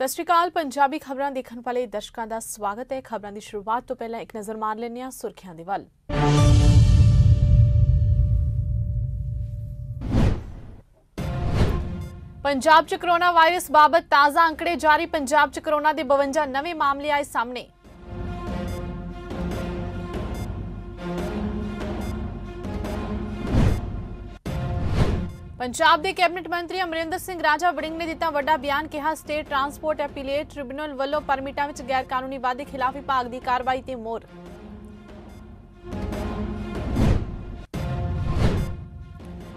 ਸਤਿ ਸ਼੍ਰੀ ਅਕਾਲ ਪੰਜਾਬੀ ਖਬਰਾਂ ਦੇਖਣ ਵਾਲੇ ਦਰਸ਼ਕਾਂ ਦਾ ਸਵਾਗਤ ਹੈ ਖਬਰਾਂ ਦੀ ਸ਼ੁਰੂਆਤ ਤੋਂ ਪਹਿਲਾਂ ਇੱਕ ਨਜ਼ਰ ਮਾਰ ਲੈਂਦੇ ਹਾਂ ਸੁਰਖੀਆਂ ਦੇ ਵੱਲ ਪੰਜਾਬ 'ਚ ਕਰੋਨਾ ਵਾਇਰਸ ਬਾਬਤ ਤਾਜ਼ਾ ਅੰਕੜੇ ਜਾਰੀ ਪੰਜਾਬ 'ਚ ਕਰੋਨਾ ਦੇ 52 ਨਵੇਂ ਮਾਮਲੇ ਆਏ ਸਾਹਮਣੇ ਪੰਜਾਬ ਦੇ ਕੈਬਨਿਟ ਮੰਤਰੀ ਅਮਰਿੰਦਰ ਸਿੰਘ ਰਾਜਾ ਵੜਿੰਗ ਨੇ ਦਿੱਤਾ ਵੱਡਾ ਬਿਆਨ ਕਿਹਾ, ਸਟੇਟ ਟਰਾਂਸਪੋਰਟ ਐਪੀਲੇਟ ਟ੍ਰਿਬਿਊਨਲ ਵੱਲੋਂ ਪਰਮਿਟਾਂ ਵਿੱਚ ਗੈਰ ਕਾਨੂੰਨੀ ਵਾਧੇ ਖਿਲਾਫ ਵਿਭਾਗ ਦੀ ਕਾਰਵਾਈ ਤੇ ਮੋਹਰ।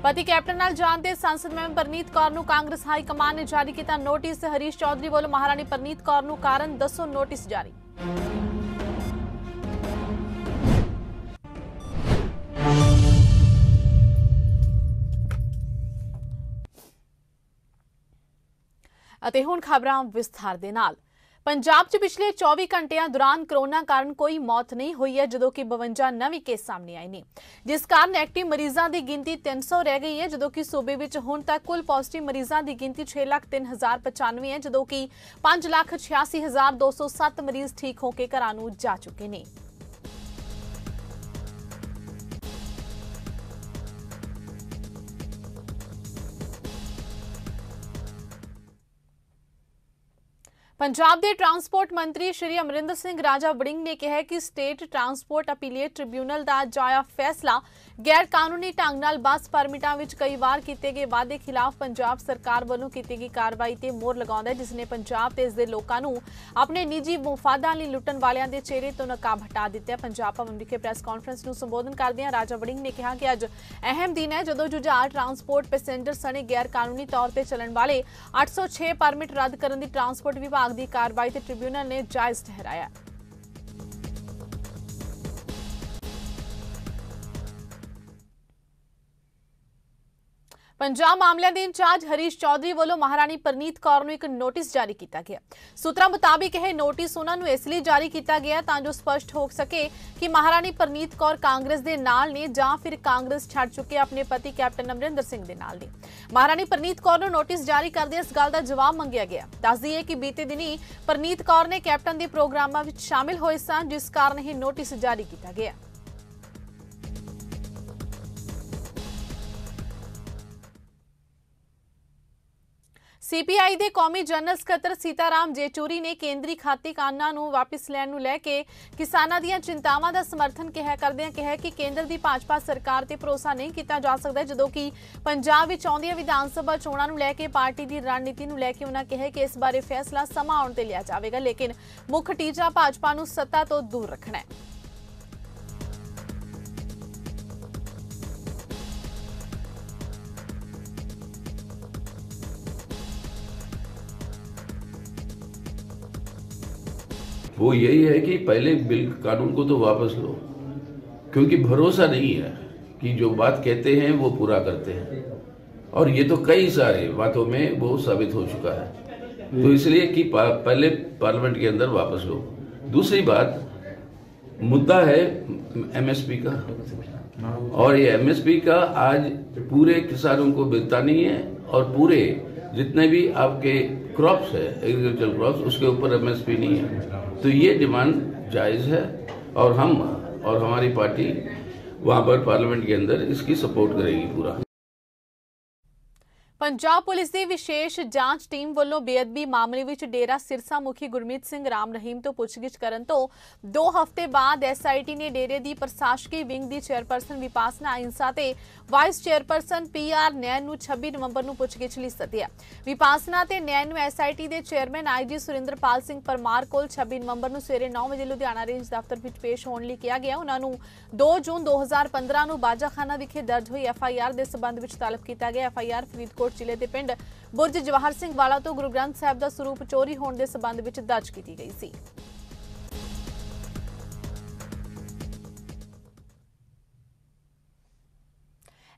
ਪਤੀ ਕੈਪਟਨ ਨਾਲ ਜਾਣਦੇ ਸੰਸਦ ਮੈਂਬਰ ਪਰਨੀਤ ਕੌਰ ਨੂੰ ਕਾਂਗਰਸ ਹਾਈ ਕਮਾਨ ਨੇ ਜਾਰੀ ਕੀਤਾ ਨੋਟਿਸ। ਹਰੀਸ਼ ਚੌਧਰੀ ਵੱਲੋਂ ਮਹਾਰਾਣੀ ਪਰਨੀਤ ਕੌਰ ਨੂੰ ਕਾਰਨ ਦੱਸੋ ਨੋਟਿਸ ਜਾਰੀ। ਅਤੇ ਹੁਣ ਖਬਰਾਂ ਵਿਸਥਾਰ ਦੇ ਨਾਲ ਪੰਜਾਬ 'ਚ ਪਿਛਲੇ 24 ਘੰਟਿਆਂ ਦੌਰਾਨ ਕਰੋਨਾ ਕਾਰਨ ਕੋਈ ਮੌਤ ਨਹੀਂ ਹੋਈ ਹੈ ਜਦੋਂ ਕਿ 52 ਨਵੇਂ ਕੇਸ ਸਾਹਮਣੇ ਆਏ ਨੇ ਜਿਸ ਕਾਰਨ ਐਕਟਿਵ ਮਰੀਜ਼ਾਂ ਦੀ ਗਿਣਤੀ 300 ਰਹਿ ਗਈ ਹੈ ਜਦੋਂ ਕਿ ਸੂਬੇ ਵਿੱਚ ਹੁਣ ਤੱਕ ਕੁੱਲ ਪੋਜ਼ਿਟਿਵ ਮਰੀਜ਼ਾਂ ਦੀ ਗਿਣਤੀ 6,03,095 ਹੈ ਜਦੋਂ ਕਿ 5,86,207 ਮਰੀਜ਼ ਠੀਕ ਹੋ ਕੇ ਘਰਾਂ ਨੂੰ ਜਾ ਚੁੱਕੇ ਨੇ ਪੰਜਾਬ ਦੇ ਟਰਾਂਸਪੋਰਟ ਮੰਤਰੀ ਸ਼੍ਰੀ ਅਮਰਿੰਦਰ ਸਿੰਘ ਰਾਜਾ ਵੜਿੰਗ ਨੇ ਕਿਹਾ ਕਿ ਸਟੇਟ ਟਰਾਂਸਪੋਰਟ ਅਪੀਲੀਏਟ ਟ੍ਰਿਬਿਊਨਲ ਦਾ ਜਾਇਆ ਫੈਸਲਾ ਗੈਰ ਕਾਨੂੰਨੀ ਢੰਗ ਨਾਲ ਬੱਸ ਪਰਮਿਟਾਂ ਵਿੱਚ ਕਈ ਵਾਰ ਕੀਤੇ ਗਏ ਵਾਅਦੇ ਖਿਲਾਫ ਪੰਜਾਬ ਸਰਕਾਰ ਵੱਲੋਂ ਕੀਤੀ ਗਈ ਕਾਰਵਾਈ ਤੇ ਮੋਹਰ ਲਗਾਉਂਦਾ ਹੈ ਜਿਸ ਨੇ ਪੰਜਾਬ ਤੇ ਇਸ ਦੇ ਲੋਕਾਂ ਨੂੰ ਆਪਣੇ ਨਿੱਜੀ ਮੁਫਾਦਾਂ ਲਈ ਲੁੱਟਣ ਵਾਲਿਆਂ ਦੇ ਚਿਹਰੇ ਤੋਂ ਨਕਾਬ ਹਟਾ ਦਿੱਤਾ ਪੰਜਾਬ ਭਵਨ ਵਿਖੇ ਪ੍ਰੈਸ ਕਾਨਫਰੰਸ ਨੂੰ ਸੰਬੋਧਨ ਕਰਦਿਆਂ ਰਾਜਾ ਵੜਿੰਗ ਨੇ ਕਿਹਾ ਕਿ ਅੱਜ ਅਹਿਮ ਦਿਨ ਹੈ, ਜਦੋਂ ਜੁਝਾਰ ਟਰਾਂਸਪੋਰਟ ਪੈਸੇਂਜਰ ਸਣੇ ਗੈਰ ਕਾਨੂੰਨੀ ਤੌਰ ਤੇ ਚੱਲਣ ਵਾਲੇ 806 ਪਰਮਿਟ ਰੱਦ ਕਰਨ ਦੀ ਟਰਾਂਸਪੋਰਟ ਵਿਭਾਗ ਦੀ ਕਾਰਵਾਈ ਤੇ ਟ੍ਰਿਬਿਊਨਲ ਨੇ ਜਾਇਜ਼ ਠਹਿਰਾਇਆ। ਪੰਜਾਬ ਮਾਮਲਿਆਂ ਦੇ ਇੰਚਾਰਜ ਹਰੀਸ਼ ਚੌਧਰੀ ਵੱਲੋਂ ਮਹਾਰਾਣੀ ਪਰਨੀਤ ਕੌਰ ਨੂੰ ਇੱਕ ਨੋਟਿਸ ਜਾਰੀ ਕੀਤਾ ਗਿਆ ਸੂਤਰਾਂ ਮੁਤਾਬਿਕ ਇਹ ਨੋਟਿਸ ਉਹਨਾਂ ਨੂੰ ਇਸ ਲਈ ਜਾਰੀ ਕੀਤਾ ਗਿਆ ਤਾਂ ਜੋ ਸਪਸ਼ਟ ਹੋ ਸਕੇ ਕਿ ਮਹਾਰਾਣੀ ਪਰਨੀਤ ਕੌਰ ਕਾਂਗਰਸ ਦੇ ਨਾਲ ਨੇ ਜਾਂ ਫਿਰ ਕਾਂਗਰਸ ਛੱਡ ਚੁੱਕੇ ਆਪਣੇ ਪਤੀ ਕੈਪਟਨ ਅਮਰਿੰਦਰ ਸਿੰਘ ਦੇ ਨਾਲ ਨੇ ਮਹਾਰਾਣੀ ਪਰਨੀਤ ਕੌਰ ਨੂੰ ਨੋਟਿਸ ਜਾਰੀ ਕਰਦੇ ਇਸ ਗੱਲ ਦਾ ਜਵਾਬ ਮੰਗਿਆ ਗਿਆ ਦੱਸਦੀ ਹੈ ਕਿ ਬੀਤੇ ਦਿਨੀ ਪਰਨੀਤ ਕੌਰ ਨੇ ਕੈਪਟਨ ਦੇ ਪ੍ਰੋਗਰਾਮਾਂ ਵਿੱਚ ਸ਼ਾਮਿਲ ਹੋਏ ਸਨ ਜਿਸ ਕਾਰਨ ਇਹ ਨੋਟਿਸ ਜਾਰੀ ਕੀਤਾ ਗਿਆ ਸੀਪੀਆਈ ਦੇ ਕੌਮੀ ਜਨਰਲ ਸਕੱਤਰ ਸੀਤਾਰਾਮ ਜੇਚੂਰੀ ਨੇ ਕੇਂਦਰੀ ਖਾਤੇ ਕਾਨਾਂ ਨੂੰ ਵਾਪਸ ਲੈਣ ਨੂੰ ਲੈ ਕੇ ਕਿਸਾਨਾਂ ਦੀਆਂ ਚਿੰਤਾਵਾਂ ਦਾ ਸਮਰਥਨ ਕਿਹਾ ਕਰਦਿਆਂ ਕਿਹਾ ਕਿ ਕੇਂਦਰ ਦੀ ਭਾਜਪਾ ਸਰਕਾਰ ਤੇ ਭਰੋਸਾ ਨਹੀਂ ਕੀਤਾ ਜਾ ਸਕਦਾ ਜਦੋਂ ਕਿ ਪੰਜਾਬ ਵਿੱਚ ਆਉਂਦੀਆਂ ਵਿਧਾਨ ਸਭਾ ਚੋਣਾਂ ਨੂੰ ਲੈ ਕੇ ਪਾਰਟੀ ਦੀ ਰਣਨੀਤੀ ਨੂੰ ਲੈ ਕੇ ਉਹਨਾਂ ਕਿਹਾ ਕਿ ਇਸ ਬਾਰੇ ਫੈਸਲਾ ਸਮਾਂ ਆਉਣ ਤੇ ਲਿਆ ਜਾਵੇਗਾ ਲੇਕਿਨ ਮੁੱਖ ਟੀਚਾ ਭਾਜਪਾ ਨੂੰ ਸੱਤਾ ਤੋਂ ਦੂਰ ਰੱਖਣਾ ਹੈ वो यही है कि पहले बिल कानून को तो वापस लो क्योंकि भरोसा नहीं है कि जो बात कहते हैं वो पूरा करते हैं। और ये तो कई सारे बातों में वो साबित हो चुका है। तो इसलिए कि पा, पहले पार्लियामेंट के अंदर वापस लो। दूसरी बात मुद्दा है एमएसपी का। और ये एमएसपी का आज पूरे किसानों को मिलता नहीं है और पूरे जितने भी आपके क्रॉप्स है एग्रीकल्चर क्रॉप्स उसके ऊपर एमएसपी नहीं है। तो ये डिमांड जायज़ है और हम और हमारी पार्टी वहाँ पर पार्लियामेंट के अंदर इसकी सपोर्ट करेगी पूरा। ਪੰਜਾਬ ਪੁਲਿਸ ਦੀ ਵਿਸ਼ੇਸ਼ ਜਾਂਚ ਟੀਮ ਵੱਲੋਂ ਬੇਅਦਬੀ ਮਾਮਲੇ ਵਿੱਚ ਡੇਰਾ ਸਿਰਸਾ ਮੁਖੀ ਗੁਰਮੀਤ ਸਿੰਘ ਰਾਮ ਰਹੀਮ ਤੋਂ ਪੁੱਛਗਿੱਛ ਕਰਨ ਤੋਂ 2 ਹਫ਼ਤੇ ਬਾਅਦ ਐਸਆਈਟੀ ਨੇ ਡੇਰੇ ਦੀ ਪ੍ਰਸ਼ਾਸਕੀ ਵਿੰਗ ਦੀ ਚੇਅਰਪਰਸਨ ਵਿਪਾਸਨਾ ਇੰਸਾ ਤੇ ਵਾਈਸ ਚੇਅਰਪਰਸਨ ਪੀਆਰ ਨੈਨ ਨੂੰ 26 ਨਵੰਬਰ ਨੂੰ ਪੁੱਛਗਿੱਛ ਲਈ ਸੱਦਿਆ ਵਿਪਾਸਨਾ ਤੇ ਨੈਨ ਨੂੰ ਐਸਆਈਟੀ ਦੇ ਚੇਅਰਮੈਨ ਆਈਜੀ ਸੁਰਿੰਦਰਪਾਲ ਸਿੰਘ ਪਰਮਾਰ ਕੋਲ 26 ਨਵੰਬਰ ਨੂੰ ਸਵੇਰੇ 9 ਵਜੇ ਲੁਧਿਆਣਾ ਰੇਂਜ ਦਫ਼ਤਰ ਵਿੱਚ ਪੇਸ਼ ਹੋਣ ਲਈ ਕਿਹਾ ਗਿਆ ਉਹਨਾਂ ਨੂੰ 2 ਜੂਨ 2015 ਨੂੰ ਬਾਜਾਖਾਨਾ ਵਿਖੇ ਦਰਜ ਹੋਈ ਐਫਆਈਆਰ ਦੇ ਸਬੰਧ ਵਿੱਚ ਤਲਬ ਕੀਤਾ ਗਿਆ ਐਫਆਈਆਰ ਫਰੀਦਕੋਟ ਜ਼ਿਲ੍ਹੇ ਦੇ ਪਿੰਡ ਬੁਰਜ ਜਵਾਹਰ ਸਿੰਘ ਵਾਲਾ ਤੋਂ ਗੁਰੂ ਗ੍ਰੰਥ ਸਾਹਿਬ ਦਾ ਸਰੂਪ ਚੋਰੀ ਹੋਣ ਦੇ ਸਬੰਧ ਵਿੱਚ ਦਰਜ ਕੀਤੀ ਗਈ ਸੀ।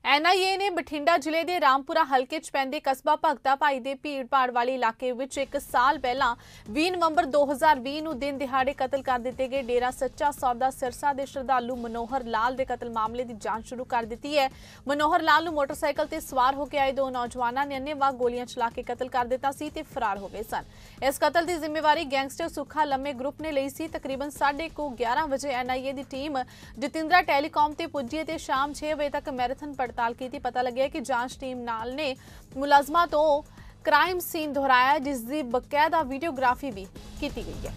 ਐਨਆਈਏ ਨੇ ਬਠਿੰਡਾ ਜ਼ਿਲ੍ਹੇ ਦੇ ਰਾਮਪੁਰਾ ਹਲਕੇ 'ਚ ਪੈਂਦੇ ਕਸਬਾ ਭਗਤਾ ਭਾਈ ਦੇ ਭੀੜ-ਭਾੜ ਵਾਲੇ ਇਲਾਕੇ ਵਿੱਚ ਇੱਕ ਸਾਲ ਪਹਿਲਾਂ 20 ਨਵੰਬਰ 2020 ਨੂੰ ਦਿਨ ਦਿਹਾੜੇ ਕਤਲ ਕਰ ਦਿੱਤੇ ਗਏ ਡੇਰਾ ਸੱਚਾ ਸੌਦਾ ਸਿਰਸਾ ਦੇ ਸ਼ਰਧਾਲੂ ਮਨੋਹਰ ਲਾਲ ਦੇ ਕਤਲ ਮਾਮਲੇ ਦੀ ਜਾਂਚ ਸ਼ੁਰੂ ਕਰ ਦਿੱਤੀ ਹੈ ਮਨੋਹਰ ਲਾਲ ਨੂੰ ਮੋਟਰਸਾਈਕਲ ਤੇ ਸਵਾਰ ਹੋ ਕੇ ਆਏ ਦੋ ਨੌਜਵਾਨਾਂ ਨੇ ਅੰਨ੍ਹੇਵਾਹ ਗੋਲੀਆਂ ਚਲਾ ਕੇ ਕਤਲ ਕਰ ਦਿੱਤਾ ਸੀ ਤੇ ਫਰਾਰ ਹੋ ਗਏ ਸਨ ਇਸ ਕਤਲ ਦੀ ਜ਼ਿੰਮੇਵਾਰੀ ਗੈਂਗਸਟਰ ਸੁੱਖਾ ਲੰਮੇ ਗਰੁੱਪ ਨੇ ਲਈ ਸੀ ਤਕਰੀਬਨ 11:30 ਵਜੇ ਐਨਆਈਏ ਦੀ ਟੀਮ ਜਤਿੰਦਰਾ ਟੈਲੀਕਾਮ ਤੇ ਪੁੱਜੀ ਤੇ ਸ਼ਾਮ 6 ਵਜੇ ਤੱਕ ਮੈਰਾਥਨ पड़ताल की थी, पता लगे कि जाँच टीम नाल ने मुलाजमा तो क्राइम सीन दोहराया जिसकी बकायदा वीडियोग्राफी भी की गई है।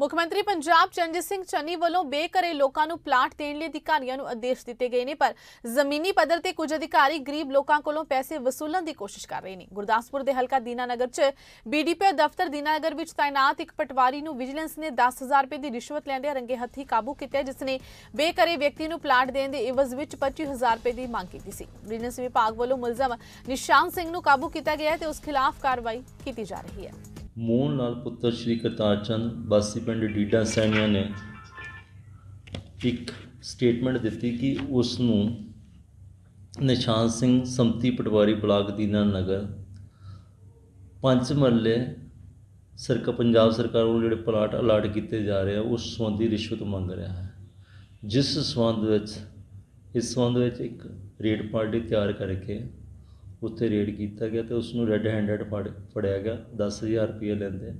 ਮੁੱਖ ਮੰਤਰੀ ਪੰਜਾਬ ਚਰਨਜੀਤ ਸਿੰਘ ਚੰਨੀ ਵੱਲੋਂ ਬੇਘਰੇ ਲੋਕਾਂ ਨੂੰ ਪਲਾਟ ਦੇਣ ਲਈ ਅਧਿਕਾਰੀਆਂ ਨੂੰ ਆਦੇਸ਼ ਦਿੱਤੇ ਗਏ ਨੇ ਪਰ ਜ਼ਮੀਨੀ ਪੱਧਰ ਤੇ ਕੁਝ ਅਧਿਕਾਰੀ ਗਰੀਬ ਲੋਕਾਂ ਕੋਲੋਂ ਪੈਸੇ ਵਸੂਲਣ ਦੀ ਕੋਸ਼ਿਸ਼ ਕਰ ਰਹੇ ਨੇ ਗੁਰਦਾਸਪੁਰ ਦੇ ਹਲਕਾ ਦੀਨਾਨਗਰ 'ਚ ਬੀਡੀਪੀ ਦਫ਼ਤਰ ਦੀਨਾਨਗਰ ਵਿੱਚ ਤਾਇਨਾਤ ਇੱਕ ਪਟਵਾਰੀ ਨੂੰ ਵਿਜੀਲੈਂਸ ਨੇ 10000 ਰੁਪਏ ਦੀ ਰਿਸ਼ਵਤ ਲੈਂਦੇ ਰੰਗੇ ਹੱਥੀ ਕਾਬੂ ਕੀਤਾ ਜਿਸ ਨੇ ਬੇਘਰੇ ਵਿਅਕਤੀ ਨੂੰ ਪਲਾਟ ਦੇਣ ਦੇ ਇਵਜ਼ ਵਿੱਚ 25000 ਰੁਪਏ ਦੀ ਮੰਗ ਕੀਤੀ ਸੀ ਵਿਜੀਲੈਂਸ ਵਿਭਾਗ ਵੱਲੋਂ ਮੁਲਜ਼ਮ ਨਿਸ਼ਾਨ ਸਿੰਘ ਨੂੰ ਕਾਬੂ ਕੀਤਾ ਗਿਆ ਹੈ ਤੇ ਉਸ ਖਿਲਾਫ ਕਾਰਵਾਈ ਕੀਤੀ ਜਾ ਰਹੀ ਹੈ ਮੋਹਨ ਲਾਲ ਪੁੱਤਰ ਸ਼੍ਰੀ ਕਰਤਾਰ ਚੰਦ ਬਾਸੀ ਪਿੰਡ ਡੀਡਾ ਸੈਣੀਆਂ ਨੇ ਇੱਕ ਸਟੇਟਮੈਂਟ ਦਿੱਤੀ ਕਿ ਉਸ ਨੂੰ ਨਿਸ਼ਾਨ ਸਿੰਘ ਸੰਮਤੀ ਪਟਵਾਰੀ ਬਲਾਕ ਦੀਨਾ ਨਗਰ ਪੰਜ ਮਹੱਲੇ ਸਰਕਾਰ ਪੰਜਾਬ ਸਰਕਾਰ ਵੱਲੋਂ ਜਿਹੜੇ ਪਲਾਟ ਅਲਾਟ ਕੀਤੇ ਜਾ ਰਹੇ ਆ, ਉਸ ਸੰਬੰਧੀ ਰਿਸ਼ਵਤ ਮੰਗ ਰਿਹਾ ਹੈ। ਜਿਸ ਸੰਬੰਧ ਵਿੱਚ, ਇਸ ਸੰਬੰਧ ਵਿੱਚ ਇੱਕ ਰੇਡ ਪਾਰਟੀ ਤਿਆਰ ਕਰਕੇ ਉੱਥੇ ਰੇਡ ਕੀਤਾ ਗਿਆ ਤੇ ਉਸ ਨੂੰ ਰੈੱਡ ਹੈਂਡਡ ਫੜ, ਫੜਿਆ ਗਿਆ 10000 ਰੁਪਏ ਲੈਂਦੇ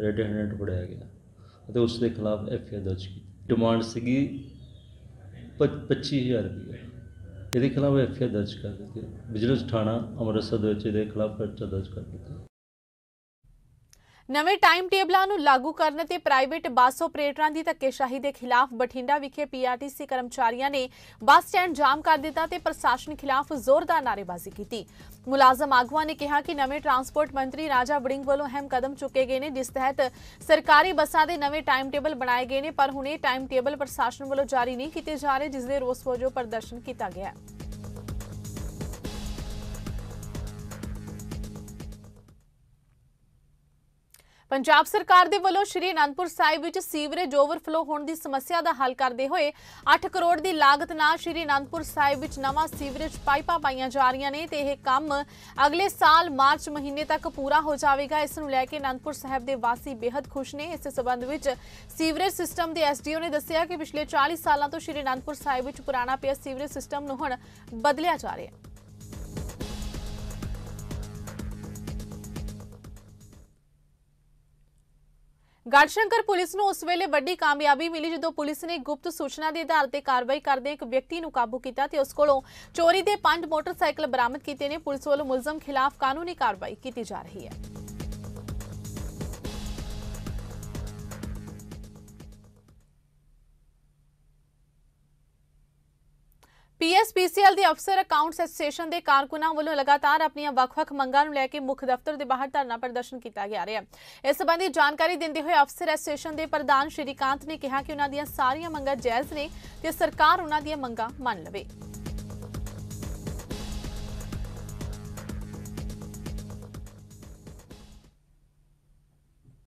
ਰੈੱਡ ਹੈਂਡਡ ਫੜਿਆ ਗਿਆ ਅਤੇ ਉਸ ਦੇ ਖਿਲਾਫ ਐਫ ਆਈ ਆਰ ਦਰਜ ਕੀਤੀ। ਡਿਮਾਂਡ ਸੀਗੀ ਪੱਚ- 25000 ਰੁਪਏ ਇਹਦੇ ਖਿਲਾਫ ਐਫ ਆਈ ਆਰ ਦਰਜ ਕਰ ਦਿੱਤੀ। ਵਿਜੀਲੈਂਸ ਥਾਣਾ ਅੰਮ੍ਰਿਤਸਰ ਦੇ ਵਿੱਚ ਇਹਦੇ ਖਿਲਾਫ ਪਰਚਾ ਦਰਜ ਕਰ ਦਿੱਤਾ। ਨਵੇਂ ਟਾਈਮ ਟੇਬਲਾਂ ਨੂੰ ਲਾਗੂ ਕਰਨ ਤੇ ਪ੍ਰਾਈਵੇਟ ਬੱਸ ਆਪਰੇਟਰਾਂ ਦੀ ਧੱਕੇਸ਼ਾਹੀ ਦੇ ਖਿਲਾਫ ਬਠਿੰਡਾ ਵਿਖੇ ਪੀਆਰਟੀਸੀ ਕਰਮਚਾਰੀਆਂ ਨੇ ਬੱਸ ਸਟੈਂਡ ਜਾਮ ਕਰ ਦਿੱਤਾ ਤੇ ਪ੍ਰਸ਼ਾਸਨ ਖਿਲਾਫ ਜ਼ੋਰਦਾਰ ਨਾਅਰੇਬਾਜ਼ੀ ਕੀਤੀ ਮੁਲਾਜ਼ਮ ਆਗੂਆਂ ਨੇ ਕਿਹਾ ਕਿ ਨਵੇਂ ਟਰਾਂਸਪੋਰਟ ਮੰਤਰੀ ਰਾਜਾ ਵੜਿੰਗ ਵੱਲੋਂ ਅਹਿਮ ਕਦਮ ਚੁੱਕੇ ਗਏ ਨੇ ਜਿਸ ਤਹਿਤ ਸਰਕਾਰੀ ਬੱਸਾਂ ਦੇ ਨਵੇਂ ਟਾਈਮ ਟੇਬਲ ਬਣਾਏ ਗਏ ਨੇ ਪਰ ਹੁਣ ਇਹ ਟਾਈਮ ਟੇਬਲ ਪ੍ਰਸ਼ਾਸਨ ਵੱਲੋਂ ਜਾਰੀ ਨਹੀਂ ਕੀਤੇ ਜਾ ਰਹੇ ਜਿਸ ਦੇ ਰੋਸ ਵਜੋਂ ਪ੍ਰਦਰਸ਼ਨ ਕੀਤਾ ਗਿਆ ਹੈ ਪੰਜਾਬ ਸਰਕਾਰ ਦੇ ਵੱਲੋਂ ਸ਼੍ਰੀ ਅਨੰਦਪੁਰ ਸਾਹਿਬ ਵਿੱਚ ਸੀਵਰੇਜ ਓਵਰਫਲੋ ਹੋਣ ਦੀ ਸਮੱਸਿਆ ਦਾ ਹੱਲ ਕਰਦੇ ਹੋਏ 8 ਕਰੋੜ ਦੀ ਲਾਗਤ ਨਾਲ ਸ਼੍ਰੀ ਅਨੰਦਪੁਰ ਸਾਹਿਬ ਵਿੱਚ ਨਵਾਂ ਸੀਵਰੇਜ ਪਾਈਪਾਂ ਪਾਈਆਂ ਜਾ ਰਹੀਆਂ ਨੇ ਤੇ ਇਹ ਕੰਮ ਅਗਲੇ ਸਾਲ ਮਾਰਚ ਮਹੀਨੇ ਤੱਕ ਪੂਰਾ ਹੋ ਜਾਵੇਗਾ ਇਸ ਨੂੰ ਲੈ ਕੇ ਅਨੰਦਪੁਰ ਸਾਹਿਬ ਦੇ ਵਾਸੀ ਬੇहद ਖੁਸ਼ ਨੇ ਇਸ ਸਬੰਧ ਵਿੱਚ ਸੀਵਰੇਜ ਸਿਸਟਮ ਦੇ ਐਸਡੀਓ ਨੇ ਦੱਸਿਆ ਕਿ ਪਿਛਲੇ 40 ਸਾਲਾਂ ਤੋਂ ਸ਼੍ਰੀ ਅਨੰਦਪੁਰ ਸਾਹਿਬ ਵਿੱਚ ਪੁਰਾਣਾ ਪਿਆ ਸੀਵਰੇਜ ਸਿਸਟਮ ਨੂੰ ਹੁਣ ਬਦਲਿਆ ਜਾ ਰਿਹਾ ਹੈ ਗੜਸ਼ੰਕਰ ਪੁਲਿਸ ਨੂੰ ਉਸ ਵੇਲੇ ਵੱਡੀ ਕਾਮਯਾਬੀ ਮਿਲੀ ਜਦੋਂ ਪੁਲਿਸ ਨੇ ਗੁਪਤ ਸੂਚਨਾ ਦੇ ਆਧਾਰ ਤੇ ਕਾਰਵਾਈ ਕਰਦੇ ਇੱਕ ਵਿਅਕਤੀ ਨੂੰ ਕਾਬੂ ਕੀਤਾ ਤੇ ਉਸ ਕੋਲੋਂ ਚੋਰੀ ਦੇ ਪੰਜ ਮੋਟਰਸਾਈਕਲ ਬਰਾਮਦ ਕੀਤੇ ਨੇ ਪੁਲਿਸ ਵੱਲੋਂ ਮੁਲਜ਼ਮ ਖਿਲਾਫ ਕਾਨੂੰਨੀ ਕਾਰਵਾਈ ਕੀਤੀ ਜਾ ਰਹੀ ਹੈ ਪੀਐਸਪੀਸੀਐਲ ਦੇ ਅਫਸਰ ਅਕਾਊਂਟਸ ਐਸੋਸੀਏਸ਼ਨ ਦੇ ਕਾਰਕੁਨਾਂ ਵੱਲੋਂ ਲਗਾਤਾਰ ਆਪਣੀਆਂ ਵੱਖ-ਵੱਖ ਮੰਗਾਂ ਨੂੰ ਲੈ ਕੇ ਮੁੱਖ ਦਫ਼ਤਰ ਦੇ ਬਾਹਰ ਧਰਨਾ ਪ੍ਰਦਰਸ਼ਨ ਕੀਤਾ ਜਾ ਰਿਹਾ ਹੈ ਇਸ ਸੰਬੰਧੀ ਜਾਣਕਾਰੀ ਦਿੰਦੇ ਹੋਏ ਅਫਸਰ ਐਸੋਸੀਏਸ਼ਨ ਦੇ ਪ੍ਰਧਾਨ ਸ਼੍ਰੀਕਾਂਤ ਨੇ ਕਿਹਾ ਕਿ ਉਹਨਾਂ ਦੀਆਂ ਸਾਰੀਆਂ ਮੰਗਾਂ ਜਾਇਜ਼ ਨੇ ਤੇ ਸਰਕਾਰ ਉਹਨਾਂ ਦੀਆਂ ਮੰਗਾਂ ਮੰਨ ਲਵੇ